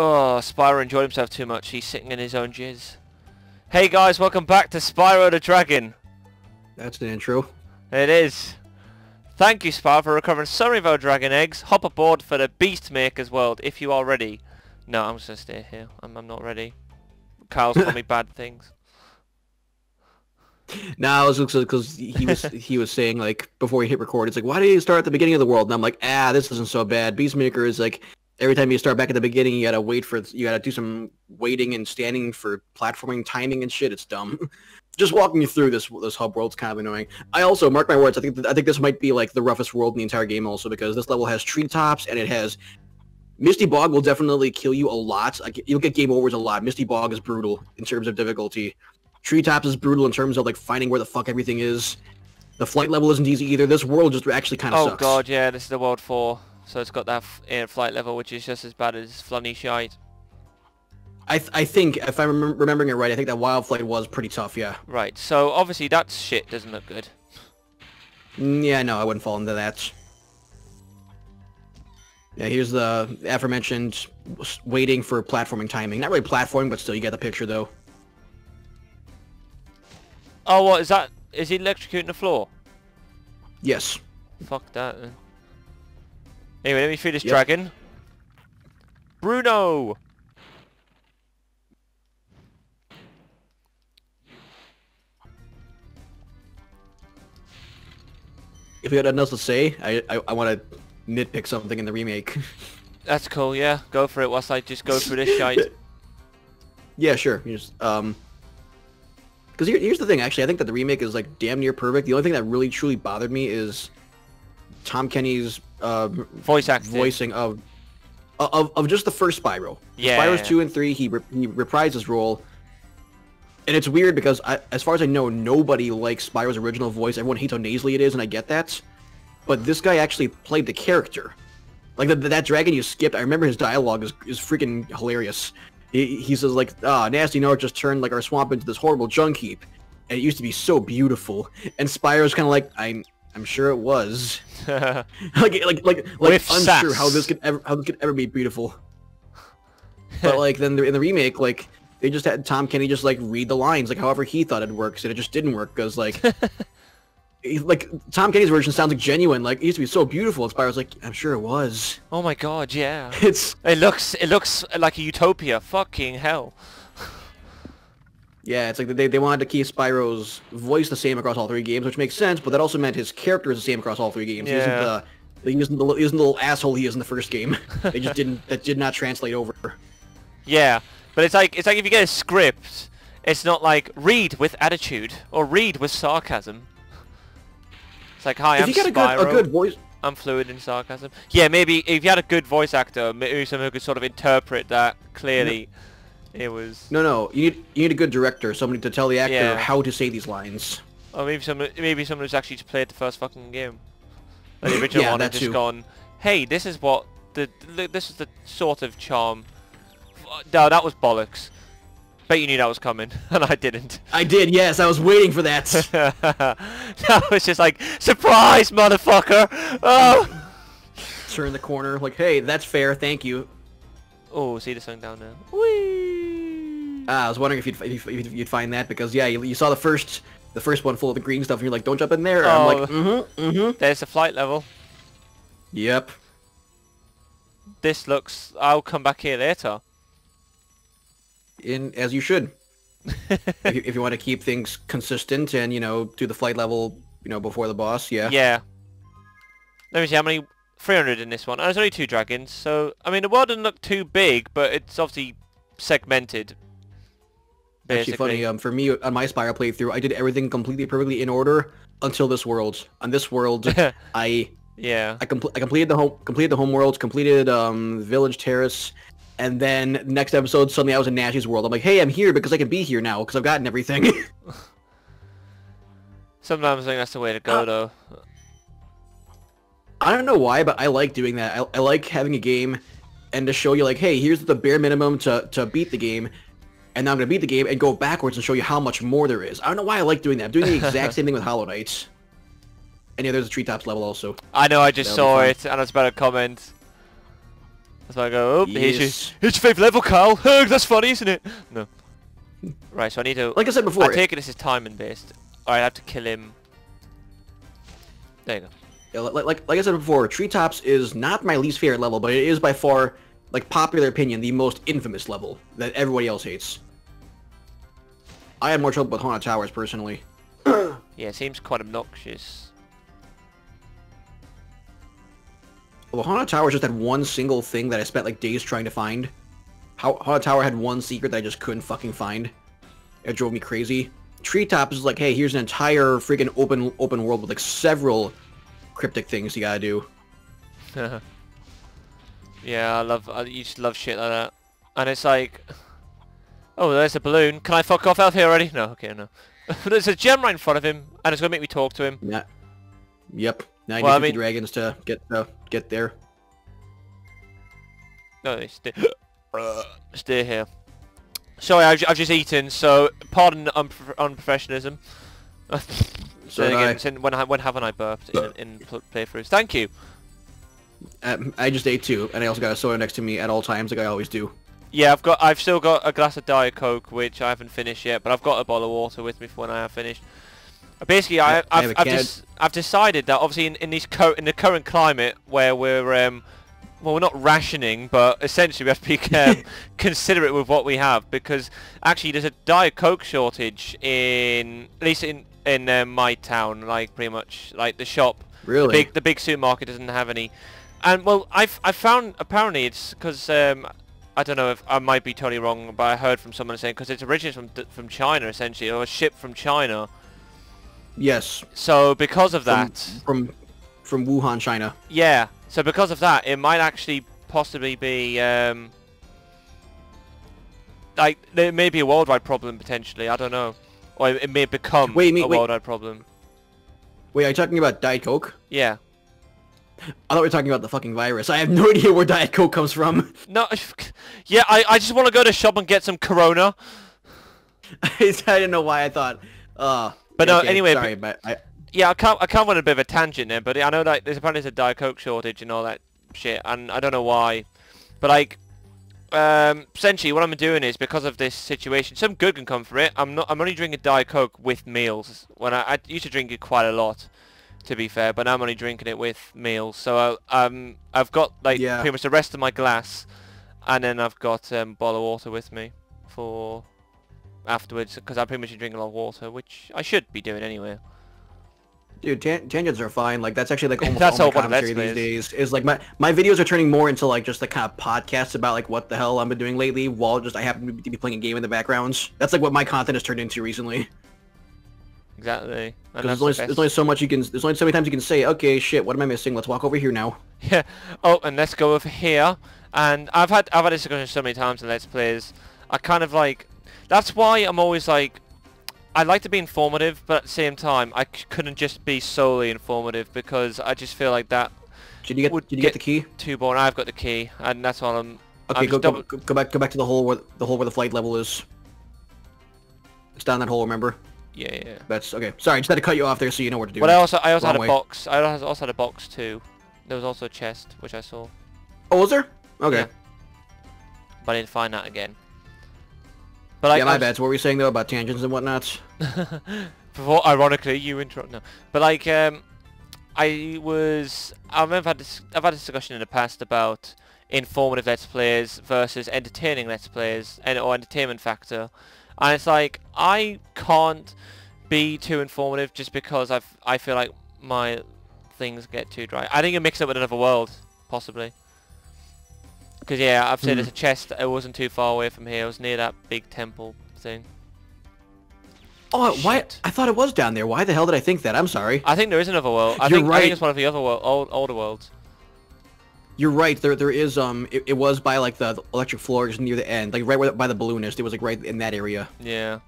Oh, Spyro enjoyed himself too much. He's sitting in his own jizz. Hey guys, welcome back to Spyro the Dragon. That's the intro. It is. Thank you, Spyro, for recovering so many of our dragon eggs. Hop aboard for the Beastmaker's world if you are ready. No, I'm just going to stay here. I'm, I'm not ready. Kyle's told me bad things. No, it was because he was he was saying like before he hit record, it's like why do you start at the beginning of the world? And I'm like, ah, this isn't so bad. Beastmaker is like every time you start back at the beginning, you gotta wait for you gotta do some waiting and standing for platforming timing and shit. It's dumb. Just walking you through this this hub world's kind of annoying. I also mark my words. I think I think this might be like the roughest world in the entire game, also because this level has treetops and it has Misty Bog will definitely kill you a lot. Like you'll get game overs a lot. Misty Bog is brutal in terms of difficulty. Treetops is brutal in terms of like finding where the fuck everything is. The flight level isn't easy either. This world just actually kind of oh sucks. god, yeah, this is the World 4. So it's got that air flight level, which is just as bad as Flunny Shite. I th I think if I'm rem remembering it right, I think that Wild Flight was pretty tough. Yeah. Right. So obviously that shit doesn't look good. Mm, yeah, no, I wouldn't fall into that. Yeah, here's the aforementioned waiting for platforming timing. Not really platforming, but still, you get the picture though. Oh, what is that? Is he electrocuting the floor? Yes. Fuck that. Then. Anyway, let me feed this Yep. dragon. Bruno! If you had nothing else to say, I I, I want to nitpick something in the remake. That's cool, yeah. Go for it whilst I just go through this shite. yeah, sure. You just um. Because here, here's the thing, actually, I think that the remake is like damn near perfect. The only thing that really truly bothered me is Tom Kenny's uh, Voice acting. voicing of of of just the first Spyro. Yeah. Spyro's two and three, he re- he reprised his role, and it's weird because I, as far as I know, nobody likes Spyro's original voice. Everyone hates how nasally it is, and I get that. But this guy actually played the character. Like the, that dragon you skipped, I remember his dialogue is is freaking hilarious. He, he says like, "Ah, Gnasty Gnorc just turned like our swamp into this horrible junk heap, and it used to be so beautiful." And Spyro's kind of like, "I'm I'm sure it was." like like like like With unsure sass. how this could ever how this could ever be beautiful. but like then in the remake, like they just had Tom Kenny just like read the lines like however he thought it works, and it just didn't work because like. Like Tom Kenny's version sounds like genuine. Like it used to be so beautiful. And Spyro's like, I'm sure it was. oh my god, yeah. It's It looks it looks like a utopia. Fucking hell. Yeah. It's like they they wanted to keep Spyro's voice the same across all three games, which makes sense. But that also meant his character is the same across all three games. He isn't Yeah. the he isn't the, he isn't the little asshole he is in the first game. they just didn't that did not translate over. Yeah, but it's like it's like if you get a script, it's not like read with attitude or read with sarcasm. It's like, hi, if I'm you get a good a good voice, I'm fluid in sarcasm. Yeah, maybe if you had a good voice actor, maybe someone who could sort of interpret that clearly, it was. no no, you need you need a good director, somebody to tell the actor Yeah. how to say these lines. Or maybe someone, maybe someone who's actually just played the first fucking game, like the original Yeah, one, and just too. gone, hey, this is what the this is the sort of charm. No, that was bollocks. Bet you knew that was coming, and I didn't. I did, yes, I was waiting for that. that was just like, surprise, motherfucker! Oh! Turn the corner, like, hey, that's fair, thank you. Oh, see the sun down there. Whee! Ah, I was wondering if you'd, if you'd, if you'd find that because yeah, you, you saw the first the first one full of the green stuff, and you're like, don't jump in there. And I'm Oh. like, mm-hmm, mm-hmm. There's the flight level. Yep. This looks... I'll come back here later. In as you should. if, you, if you want to keep things consistent and you know do the flight level, you know, before the boss, yeah. Yeah. Let me see, how many... 300 in this one. And there's only two dragons, so... I mean, the world doesn't look too big, but it's obviously segmented. Actually, funny. Um, for me on my Spyro playthrough, I did everything completely perfectly in order until this world. On this world, I yeah. I, compl- I completed the home completed the home worlds, completed um Village Terrace, and then next episode suddenly I was in Nash's world. I'm like, hey, I'm here because I can be here now because I've gotten everything. Sometimes I think that's the way to go, Uh, though. I don't know why, but I like doing that. I, I like having a game and to show you like, hey, here's the bare minimum to, to beat the game, and now I'm gonna beat the game and go backwards and show you how much more there is. I don't know why I like doing that. I'm doing the exact same thing with Hollow Knight. And yeah, there's a treetops level also. I know, I just That'll saw it, and I was about to comment. That's why I go, oh, here's, your, Yes. here's your fifth level, Carl. Hug, that's funny, isn't it? No. Right, so I need to... Like I said before, I take it this is timing based. Alright, I have to kill him. There you go. Yeah, like, like like I said before, Treetops is not my least favorite level, but it is by far, like popular opinion, the most infamous level that everybody else hates. I had more trouble with Haunted Towers personally. Yeah, it seems quite obnoxious. Well, Haunted Towers just had one single thing that I spent like days trying to find. How Haunted Tower had one secret that I just couldn't fucking find. It drove me crazy. Treetops is like, hey, here's an entire freaking open open world with like several cryptic things you gotta do. yeah, I love. I you just love shit like that. And it's like, oh, there's a balloon. Can I fuck off out here already? No, okay, no. there's a gem right in front of him, and it's gonna make me talk to him. Yeah. Yep. Now you Well, I need 50 mean- dragons to get uh, get there. No, they stay. stay here. Sorry, I've, I've just eaten, so pardon the unprof- unprofessionalism. So again, I. when, when haven't I burped in, in playthroughs? Thank you. Um, I just ate two, and I also got a soda next to me at all times, like I always do. Yeah, I've got. I've still got a glass of Diet Coke, which I haven't finished yet, but I've got a bottle of water with me for when I have finished. Uh, Basically, I, have I've, I've, decided that obviously in, in these co- in the current climate where we're um, well, we're not rationing, but essentially we have to be um, considerate with what we have because actually there's a Diet Coke shortage in at least in in um, my town, like pretty much like the shop Really? the big the big supermarket doesn't have any. And well, I've I found apparently it's because um, I don't know if I might be totally wrong, but I heard from someone saying because it's originally from from China essentially, or shipped from China. yes. So because of that, from from Wuhan, China. yeah. So because of that, it might actually possibly be um, like there may be a worldwide problem potentially. I don't know, or it, it may become Wait, me- a wait. worldwide problem. Wait, are you talking about Diet Coke? Yeah. I thought we were talking about the fucking virus. I have no idea where Diet Coke comes from. No, yeah, I, I just want to go to shop and get some Corona. I didn't know why I thought. Uh, But no, anyway, Sorry, but I, Yeah, I can't I can't went a bit of a tangent there, but I know that there's apparently there's a Diet Coke shortage and all that shit, and I don't know why, but like, um, essentially what I'm doing is because of this situation, some good can come from it. I'm not I'm only drinking Diet Coke with meals. When I, I used to drink it quite a lot, to be fair, but I'm only drinking it with meals. So I, um, I've got like Yeah. pretty much the rest of my glass, and then I've got um, bottle of water with me for afterwards because I pretty much drink a lot of water, which I should be doing anyway. dude, tan- tangents are fine. Like that's actually like almost That's all my commentary these days. Is like my my videos are turning more into like just the kind of podcasts about like what the hell I've been doing lately, while just I happen to be playing a game in the background. That's like what my content has turned into recently. Exactly. Because there's only, the there's only so much you can. There's only so many times you can say, okay, shit, what am I missing? Let's walk over here now. Yeah. Oh, and let's go over here. And I've had I've had this discussion so many times in Let's Plays. I kind of like. That's why I'm always like. I like to be informative, but at the same time, I c- couldn't just be solely informative because I just feel like that Did you get? Would Did you get- get the key? too boring. I've got the key, and that's all I'm. Okay, I'm go, go go back. Go back to the hole where the hole where the flight level is. It's down that hole. Remember? Yeah, yeah. yeah. That's okay. Sorry, I just had to cut you off there so you know what to do. But I also I also Wrong had a way. box. I also had a box too. There was also a chest which I saw, Oh, was there? Okay. Yeah. but I didn't find that again. But like, yeah, I my was- bad. So what were you saying though about tangents and whatnot? Before, ironically, you interrupt. No, but like, um, I was. I remember I've had this. I've had a discussion in the past about informative let's plays versus entertaining let's plays and or entertainment factor, and it's like I can't be too informative just because I've I feel like my things get too dry. I think you mix it with another world, possibly. Because yeah, I've said Hmm. there's a chest. It wasn't too far away from here. It was near that big temple thing. Oh, why? I thought it was down there. Why the hell did I think that? I'm sorry. I think there is another world. I You're think I right. think it's one of the other world, old, older worlds. You're right. There, there is. Um, it, it was by like the electric floor, floors near the end, like right where, by the balloonist. It was like right in that area. Yeah.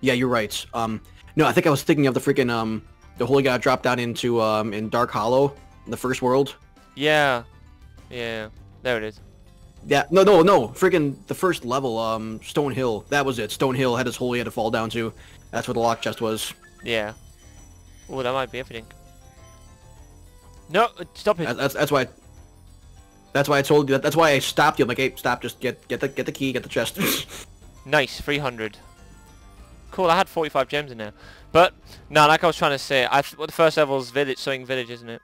Yeah, you're right. Um, no, I think I was thinking of the freaking um, the holy got dropped down into um in Dark Hollow, in the first world. Yeah. Yeah. There it is. Yeah, no, no, no, freaking the first level, um, Stone Hill. That was it. Stone Hill had his hole he had to fall down to. That's where the lock chest was. Yeah. Oh, that might be everything. No, stop it. That's that's why. That's why I told you. That, that's why I stopped you. I'm like, hey, stop. Just get get the get the key, get the chest. Nice, 300. Cool, I had 45 gems in there. But, no, like I was trying to say, I th well, the first level's village, something village, isn't it?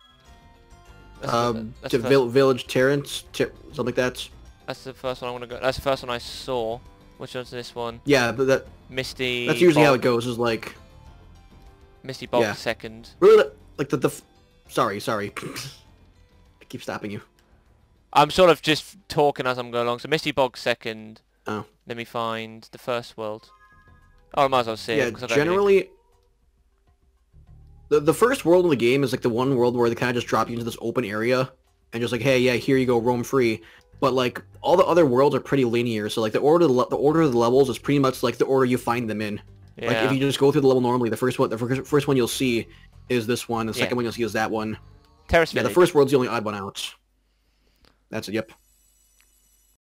That's the- um, the vil- village Terrence, Ter- something like that. That's the first one I want to go. That's the first one I saw. Which one's this one? Yeah, but that Misty. that's usually how it goes. Is like Misty Bog Yeah. second. really like the the. f- Sorry, sorry. I keep stopping you. I'm sort of just talking as I'm going along. So Misty Bog second. Oh. Let me find the first world. Oh, I might as well say yeah, it. 'cause I don't really- generally. The, the first world in the game is like the one world where they kind of just drop you into this open area and just like, hey, yeah, here you go, roam free. But like all the other worlds are pretty linear, so like the order of the, the order of the levels is pretty much like the order you find them in. Yeah. Like if you just go through the level normally, the first one, the first, first one you'll see is this one. The Yeah. second one you'll see is that one. Terrace Yeah, the first world's the only odd one out. That's it. Yep.